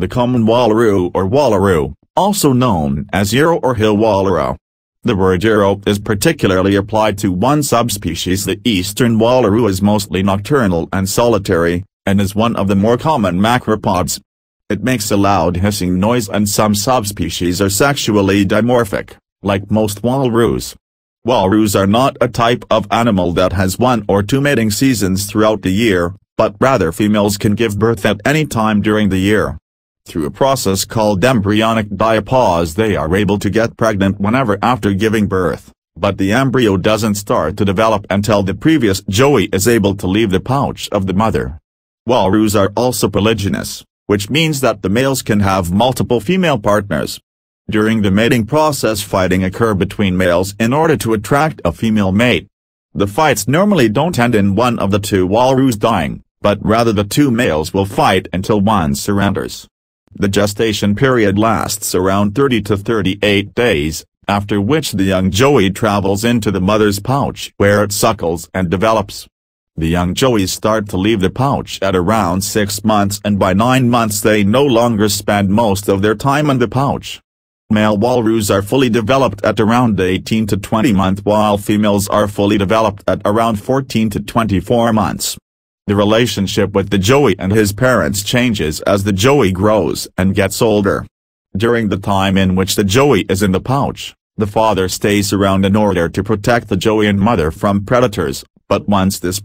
The common wallaroo or wallaroo, also known as Euro or hill wallaroo. The word Euro is particularly applied to one subspecies the eastern wallaroo is mostly nocturnal and solitary, and is one of the more common macropods. It makes a loud hissing noise and some subspecies are sexually dimorphic, like most wallaroos. Wallaroos are not a type of animal that has one or two mating seasons throughout the year, but rather females can give birth at any time during the year. Through a process called embryonic diapause they are able to get pregnant whenever after giving birth, but the embryo doesn't start to develop until the previous joey is able to leave the pouch of the mother. Wallaroos are also polygynous, which means that the males can have multiple female partners. During the mating process fighting occur between males in order to attract a female mate. The fights normally don't end in one of the two wallaroos dying, but rather the two males will fight until one surrenders. The gestation period lasts around 30 to 38 days, after which the young joey travels into the mother's pouch where it suckles and develops. The young joeys start to leave the pouch at around 6 months and by 9 months they no longer spend most of their time in the pouch. Male wallaroos are fully developed at around 18 to 20 months while females are fully developed at around 14 to 24 months. The relationship with the joey and his parents changes as the joey grows and gets older. During the time in which the joey is in the pouch, the father stays around in order to protect the joey and mother from predators, but once this